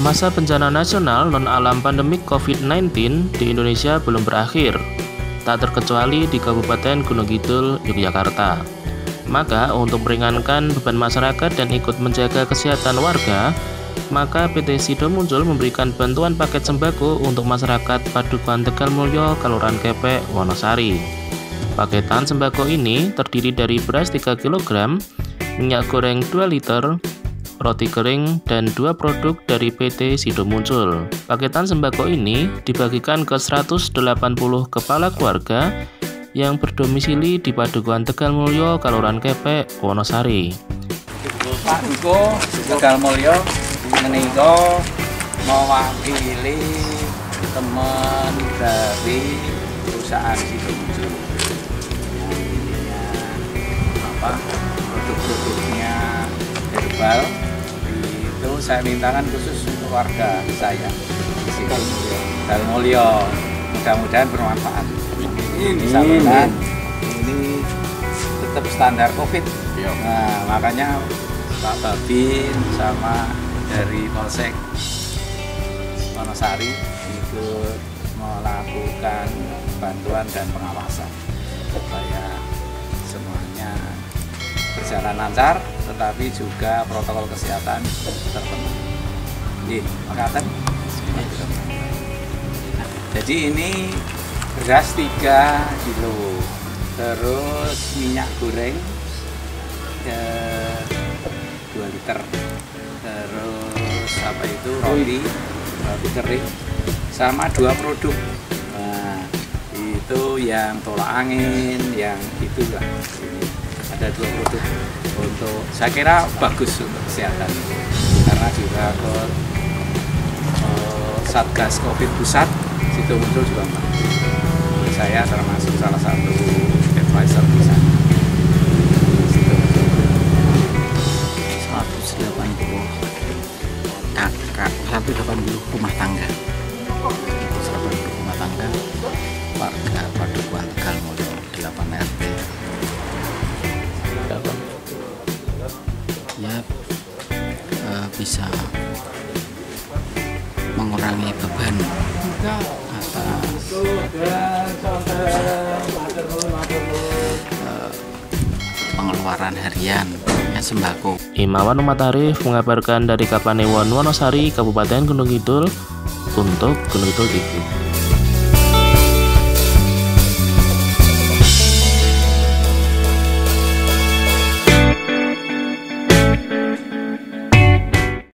masa bencana nasional non-alam pandemik COVID-19 di Indonesia belum berakhir, tak terkecuali di Kabupaten Gunung Kidul, Yogyakarta. Maka untuk meringankan beban masyarakat dan ikut menjaga kesehatan warga, maka PT Sido Muncul memberikan bantuan paket sembako untuk masyarakat Padukuan Tegal Mulyo, Kelurahan Kepek, Wonosari. Paketan sembako ini terdiri dari beras 3 kg, minyak goreng 2 liter, roti kering, dan dua produk dari PT Sido Muncul. Paketan sembako ini dibagikan ke 180 kepala keluarga yang berdomisili di Padukuhan Tegal Mulyo, Kelurahan Kepek, Wonosari. Pak Duko Tegal Mulyo menika mewakili teman dari perusahaan Sido Muncul. Apa produk-produknya herbal saya mintakan khusus untuk warga saya. Di sini dan Mulyo mudah-mudahan bermanfaat. Mudah-mudahan ini tetap standar covid. Nah makanya Pak Babin sama dari Polsek Wonosari ikut melakukan bantuan dan pengawasan supaya semuanya berjalan lancar tetapi juga protokol kesehatan terpenuhi. Jadi, makatan. Jadi ini beras 3 kilo, terus minyak goreng eh, 2 liter, terus apa itu roti, roti kering, sama dua produk. Nah, itu yang tolak angin, yang itu lah. Ada dua produk untuk saya kira bagus untuk kesehatan. Karena juga ke uh, satgas covid pusat situ muncul juga membantu saya termasuk salah satu advisor di sana. 180 kakak 180 rumah tangga. 180 rumah tangga warga Padukuan Tegal Mulyo 8 RT ya eh, bisa mengurangi beban atas eh, pengeluaran harian ya, sembako Imawan Umat Arif mengabarkan dari Kapanewon Wonosari, Kabupaten Gunung Kidul untuk Gunung Kidul TV.